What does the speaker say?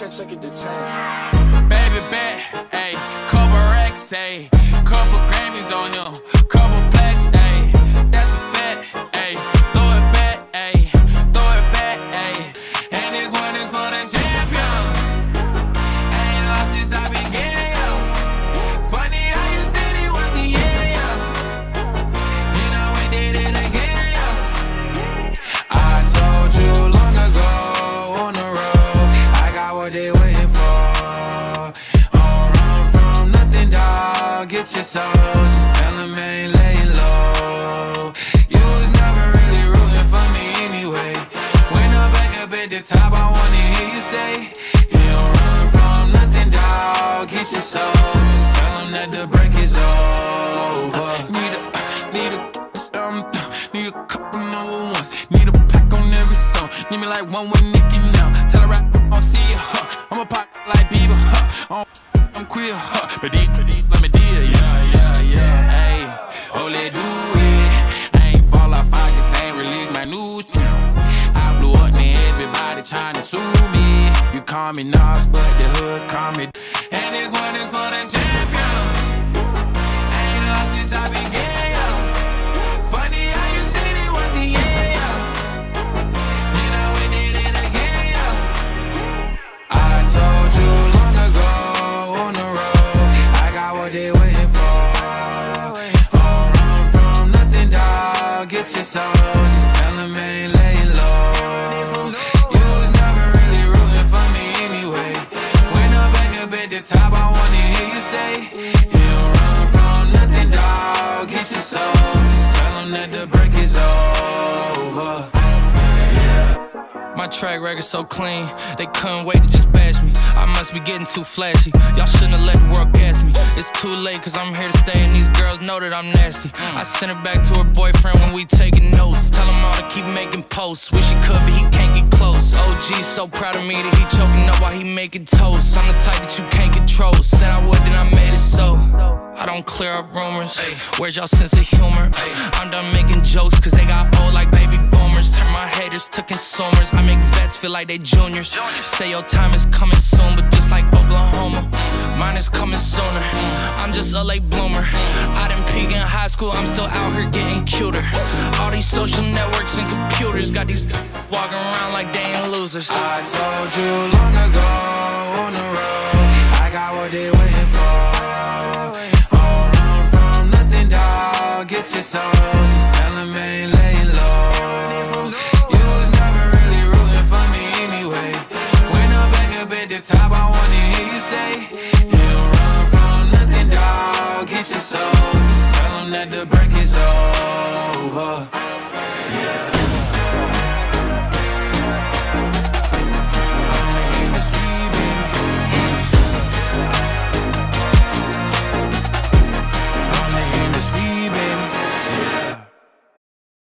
check, check it to 10. Baby bet, ayy, couple racks, ayy, couple Grammys on him. Get your soul. Just tell him I ain't laying low. You was never really rooting for me anyway. When I'm back up at the top, I wanna hear you say You don't run from nothing, dog Get your soul. Just tell him that the break is over. Need a, need a, um, need a couple number ones. Need a pack on every song. Need me like one with Nicki now. Tell her rap, I'll see ya, huh. I'm a pop like Bieber, huh. I'm queer, huh. But deep, deep, let trying to sue me You call me Nas, but the hood call me And this one is for the champion. I ain't lost since I began. Funny how you said it was the yeah. Then I went did it again. I told you long ago on the road, I got what they waiting for. All run from nothing, dog. get your soul Just tell I ain't the top, I wanna hear you say You don't run from nothing, dog Get your soul Just tell him that the break is over my track record so clean, they couldn't wait to just bash me. I must be getting too flashy. Y'all shouldn't have let the world gas me. It's too late, cause I'm here to stay, and these girls know that I'm nasty. I sent her back to her boyfriend when we taking notes. Tell him all to keep making posts. Wish he could, but he can't get close. So proud of me that he choking up while he making toast. I'm the type that you can't control. Said I would, then I made it so. I don't clear up rumors. Where's y'all sense of humor? I'm done making jokes, cause they got old like baby boomers. Turn my haters to consumers. I make vets feel like they juniors. Say your time is coming soon, but just like Oklahoma, mine is coming sooner. I'm just a late bloomer. I didn't peak in high school, I'm still out here getting cuter. All these social networks and computers got these walking around like they losers. I told you long ago on the road, I got what they waiting for. All run from nothing, dog. Get your soul. Just tell them ain't laying low. You was never really rooting for me anyway. When I'm back up at the top, I wanna hear you say, You don't run from nothing, dog. Get your soul. Just tell that the break is over.